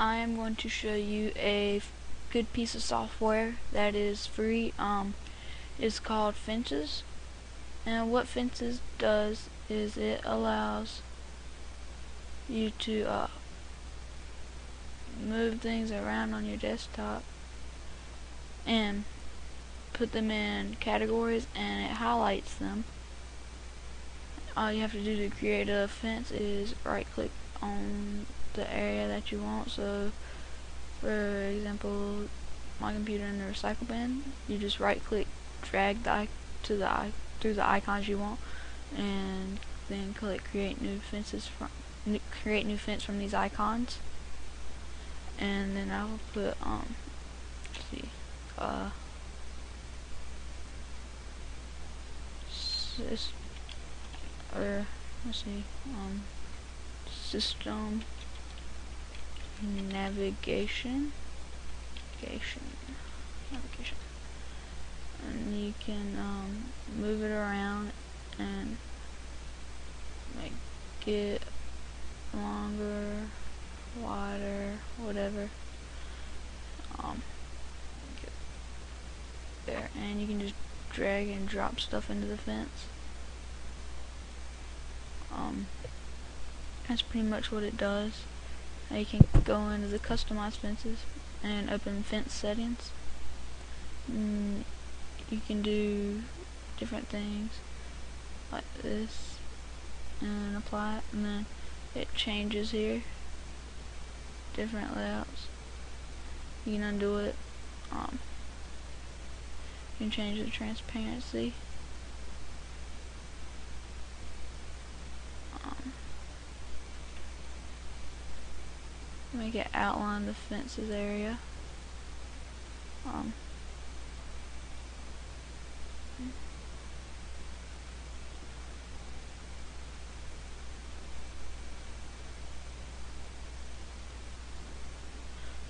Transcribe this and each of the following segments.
Today I am going to show you a good piece of software that is free. Um, it's called Fences. And what Fences does is it allows you to uh, move things around on your desktop and put them in categories and it highlights them. All you have to do to create a fence is right click on the area that you want. So, for example, my computer in the recycle bin, you just right click, drag the to the through the icons you want, and then click create new fences from create new fence from these icons. And then I will put um, let's see, uh, this or let's see, um, system navigation. Navigation. Navigation. And you can um, move it around and make it longer wider whatever. Um, there. And you can just drag and drop stuff into the fence. Um, that's pretty much what it does you can go into the customize fences and open fence settings. Mm, you can do different things like this and apply it and then it changes here. Different layouts. You can undo it. Um, you can change the transparency make it outline the fences area. Um,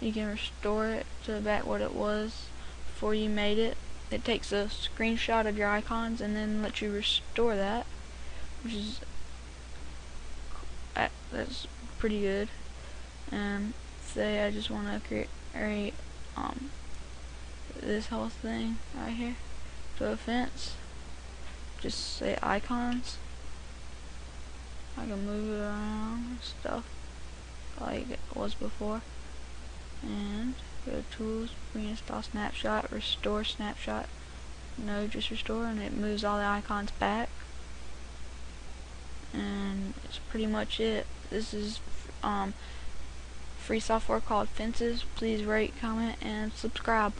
you can restore it to back what it was before you made it. It takes a screenshot of your icons and then lets you restore that, which is uh, that's pretty good and say I just want to create, create um, this whole thing right here. To a fence just say icons. I can move it around and stuff like it was before. And go to tools reinstall snapshot restore snapshot. No just restore and it moves all the icons back. And it's pretty much it. This is um free software called Fences. Please rate, comment, and subscribe.